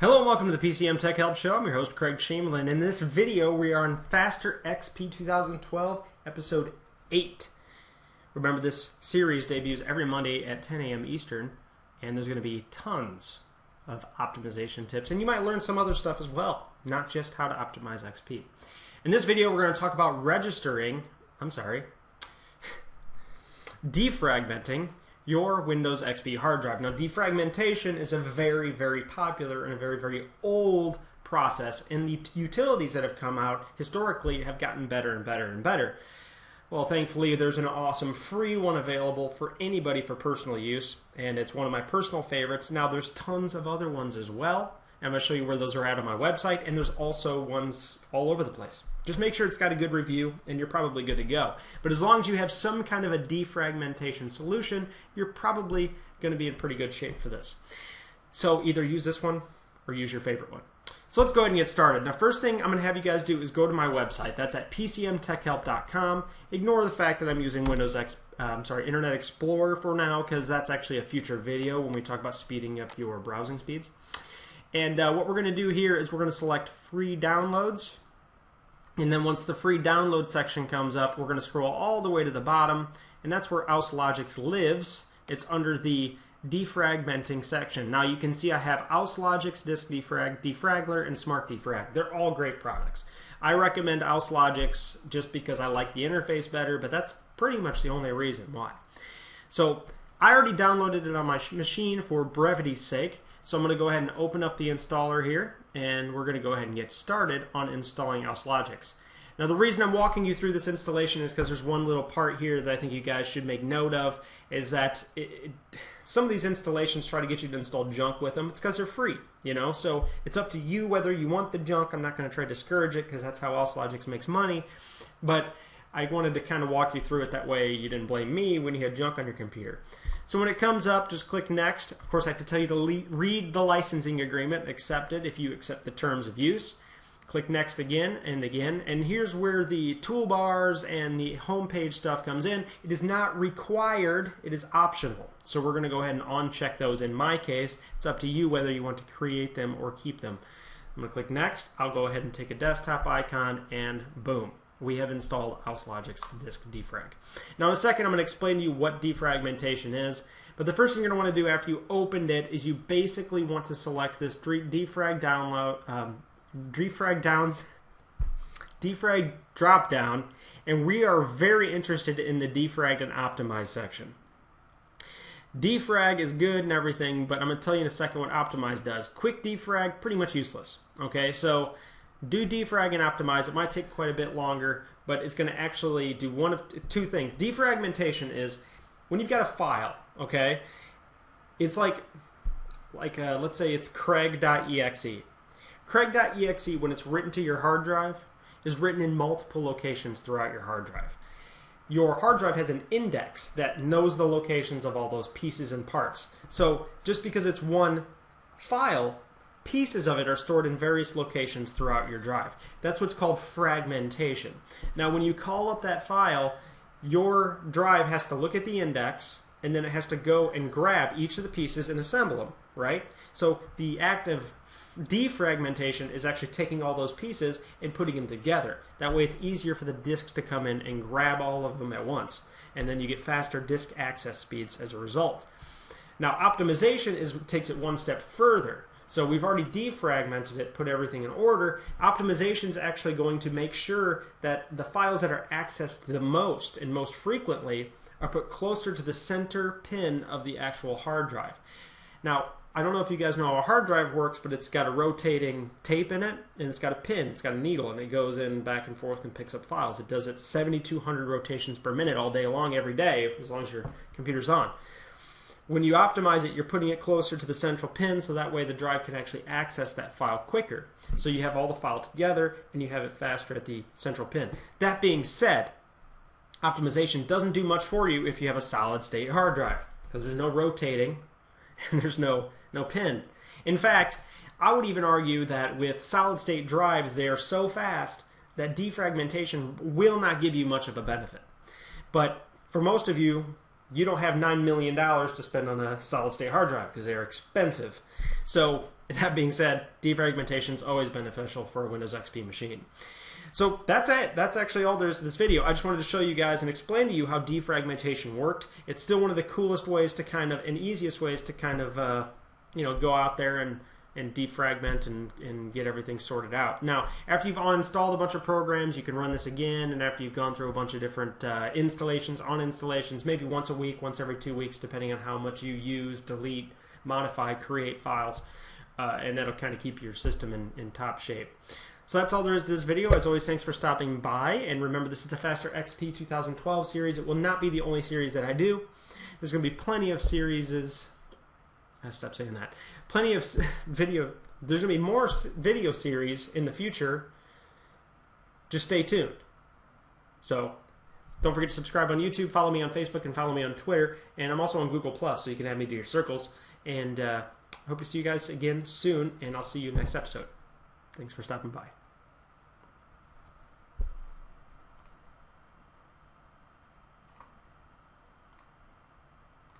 Hello and welcome to the PCM Tech Help Show. I'm your host Craig Chamberlin. In this video, we are on Faster XP 2012, episode 8. Remember, this series debuts every Monday at 10 a.m. Eastern, and there's going to be tons of optimization tips, and you might learn some other stuff as well, not just how to optimize XP. In this video, we're going to talk about registering, I'm sorry, defragmenting your Windows XP hard drive. Now, defragmentation is a very, very popular and a very, very old process, and the utilities that have come out historically have gotten better and better and better. Well, thankfully, there's an awesome free one available for anybody for personal use, and it's one of my personal favorites. Now, there's tons of other ones as well. I'm going to show you where those are at on my website, and there's also ones all over the place. Just make sure it's got a good review, and you're probably good to go. But as long as you have some kind of a defragmentation solution, you're probably going to be in pretty good shape for this. So either use this one or use your favorite one. So let's go ahead and get started. Now, first thing I'm going to have you guys do is go to my website. That's at pcmtechhelp.com. Ignore the fact that I'm using Windows X, uh, I'm sorry, Internet Explorer for now, because that's actually a future video when we talk about speeding up your browsing speeds. And uh, what we're going to do here is we're going to select free downloads. And then once the free download section comes up, we're going to scroll all the way to the bottom. And that's where Auslogics lives. It's under the defragmenting section. Now you can see I have Auslogics Disk Defrag, Defraggler, and Smart Defrag. They're all great products. I recommend Auslogics just because I like the interface better, but that's pretty much the only reason why. So I already downloaded it on my machine for brevity's sake. So I'm going to go ahead and open up the installer here, and we're going to go ahead and get started on installing Auslogics. Now the reason I'm walking you through this installation is because there's one little part here that I think you guys should make note of, is that it, it, some of these installations try to get you to install junk with them. It's because they're free, you know? So it's up to you whether you want the junk. I'm not going to try to discourage it because that's how Auslogics makes money. But I wanted to kind of walk you through it that way you didn't blame me when you had junk on your computer. So when it comes up, just click Next. Of course, I have to tell you to read the licensing agreement, accept it if you accept the terms of use. Click Next again and again. And here's where the toolbars and the homepage stuff comes in. It is not required, it is optional. So we're going to go ahead and uncheck those. In my case, it's up to you whether you want to create them or keep them. I'm going to click Next. I'll go ahead and take a desktop icon and boom we have installed Auslogics Disk Defrag. Now in a second I'm going to explain to you what defragmentation is, but the first thing you're going to want to do after you opened it is you basically want to select this defrag download, um, defrag downs, defrag drop down, and we are very interested in the defrag and optimize section. Defrag is good and everything, but I'm going to tell you in a second what optimize does. Quick defrag, pretty much useless. Okay, so do defrag and optimize. It might take quite a bit longer, but it's going to actually do one of two things. Defragmentation is when you've got a file, okay? It's like, like uh, let's say it's craig.exe. Craig.exe, when it's written to your hard drive, is written in multiple locations throughout your hard drive. Your hard drive has an index that knows the locations of all those pieces and parts. So just because it's one file pieces of it are stored in various locations throughout your drive. That's what's called fragmentation. Now, when you call up that file, your drive has to look at the index and then it has to go and grab each of the pieces and assemble them, right? So the act of defragmentation is actually taking all those pieces and putting them together. That way it's easier for the disk to come in and grab all of them at once. And then you get faster disk access speeds as a result. Now optimization is takes it one step further. So we've already defragmented it, put everything in order. Optimization is actually going to make sure that the files that are accessed the most and most frequently are put closer to the center pin of the actual hard drive. Now, I don't know if you guys know how a hard drive works, but it's got a rotating tape in it, and it's got a pin, it's got a needle, and it goes in back and forth and picks up files. It does it 7,200 rotations per minute all day long, every day, as long as your computer's on. When you optimize it, you're putting it closer to the central pin so that way the drive can actually access that file quicker. So you have all the file together and you have it faster at the central pin. That being said, optimization doesn't do much for you if you have a solid state hard drive because there's no rotating and there's no, no pin. In fact, I would even argue that with solid state drives, they are so fast that defragmentation will not give you much of a benefit. But for most of you, you don't have $9 million to spend on a solid state hard drive because they are expensive. So that being said, defragmentation is always beneficial for a Windows XP machine. So that's it. That's actually all there's to this video. I just wanted to show you guys and explain to you how defragmentation worked. It's still one of the coolest ways to kind of, and easiest ways to kind of, uh, you know, go out there and and defragment and, and get everything sorted out. Now, after you've uninstalled a bunch of programs, you can run this again, and after you've gone through a bunch of different uh, installations, on installations, maybe once a week, once every two weeks, depending on how much you use, delete, modify, create files, uh, and that'll kind of keep your system in, in top shape. So that's all there is to this video. As always, thanks for stopping by. And remember, this is the Faster XP 2012 series. It will not be the only series that I do. There's going to be plenty of series. I stop saying that. Plenty of video. There's going to be more video series in the future. Just stay tuned. So don't forget to subscribe on YouTube, follow me on Facebook, and follow me on Twitter. And I'm also on Google Plus, so you can add me to your circles. And uh, I hope to see you guys again soon, and I'll see you next episode. Thanks for stopping by.